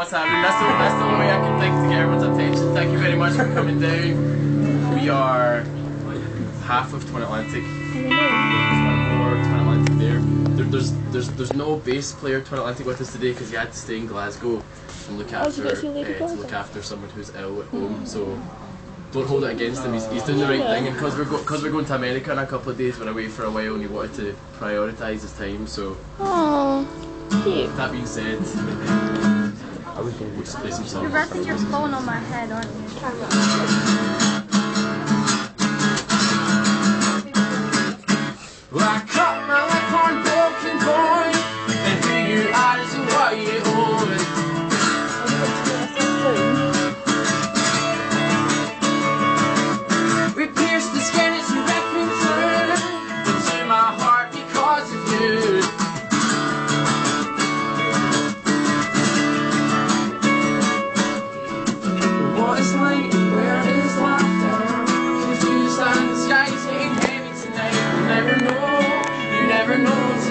what's happening. That's the, that's the only way I can think to get everyone's attention. Thank you very much for coming down. We are half of Twin Atlantic. There's Twin Atlantic there. there there's, there's, there's no bass player Twin Atlantic with us today because he had to stay in Glasgow and look after uh, to look after someone who's ill at home. So don't hold it against him. He's, he's doing the right thing, and because we're cause we're going to America in a couple of days, we're away for a while, and he wanted to prioritise his time. So cute. that being said, we'll just play. You're resting your phone on my head, aren't you?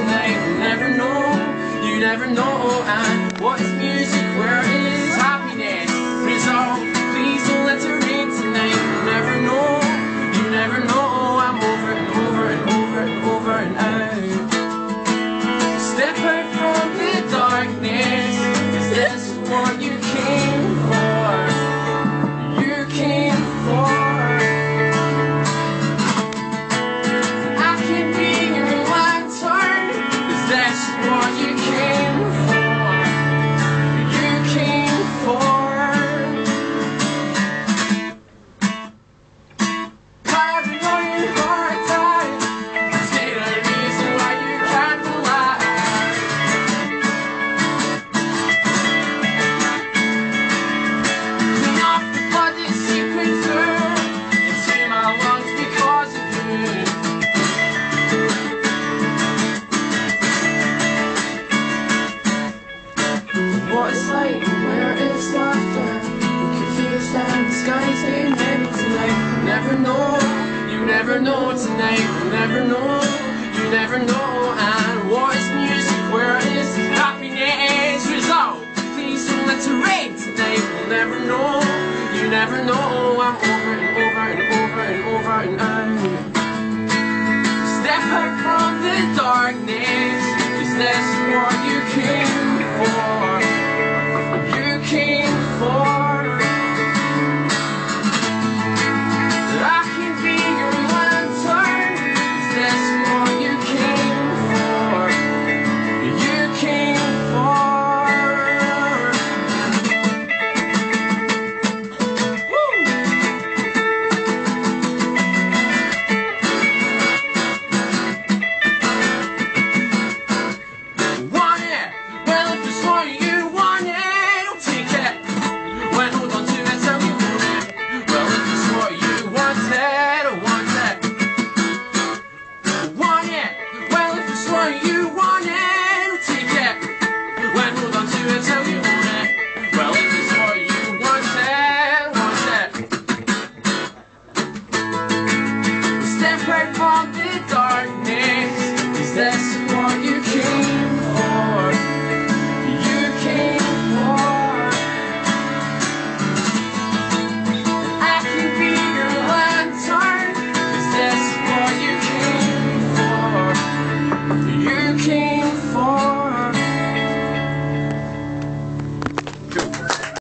Tonight. You never know, you never know. And what is music? Where is is light? Where is laughter? Confused and skies ain't heavy tonight. You never know, you never know tonight. You never know, you never know. And what is music? Where is happiness? Resolve. Please don't let it rain tonight. You'll never know, you never know. I'm over and over and over and over and out. Step out from the darkness. the darkness.